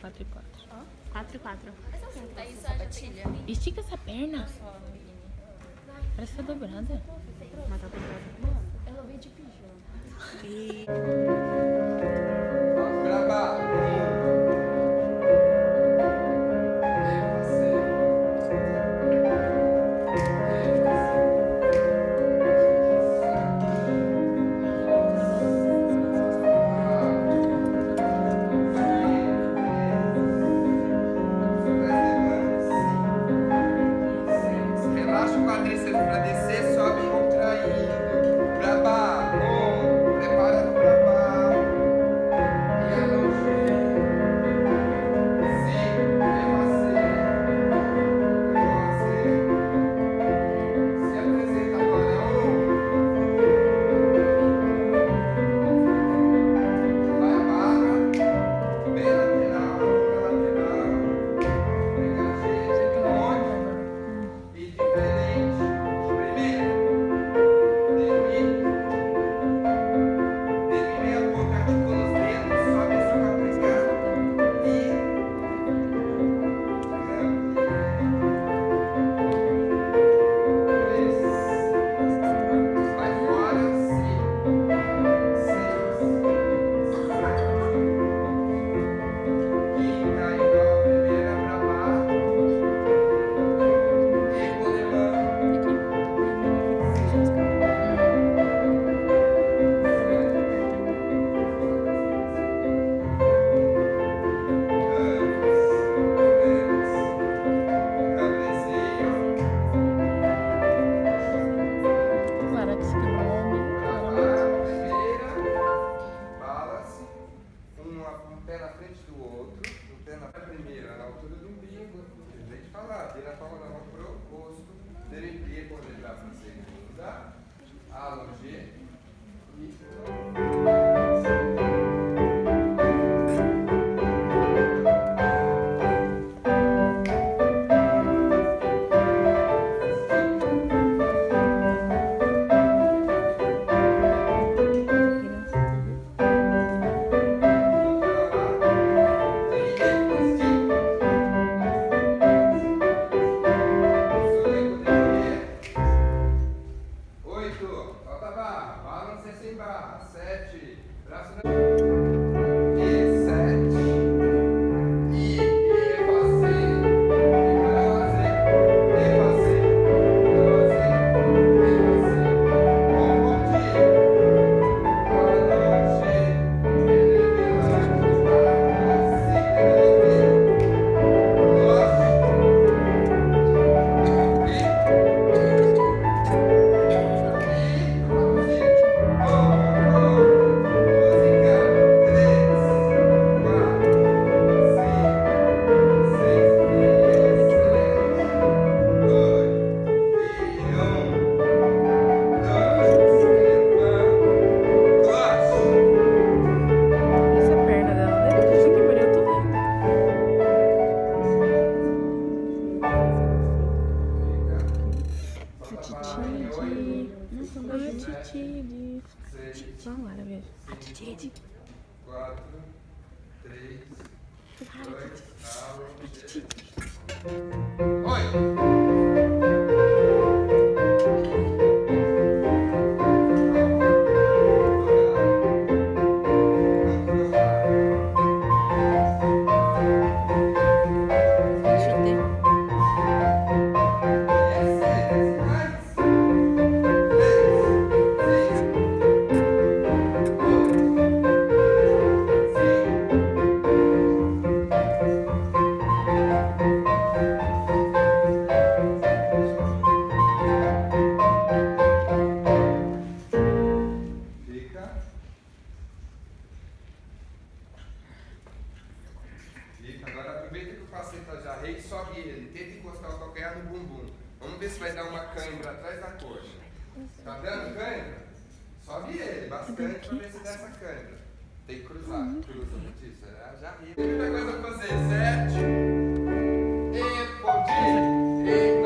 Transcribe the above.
4 e 4, 4 e 4. 4 e 4. Aí sapatilha. Estica essa perna. Parece que tá dobrada. Mas tá dobrada. Ela veio de pijama. de... Vamos lá, ver. Quatro, três, dois, alonge. Oi! dele, tenta encostar o calcanhar no bumbum. Vamos ver se vai dar uma cãibra atrás da coxa. Tá dando cãibra? Sobe ele bastante pra ver se dá essa cãibra. Tem que cruzar. Uhum. Cruza, Letícia. Já ri. Muita coisa pra fazer. Sete. E, pontinho. E,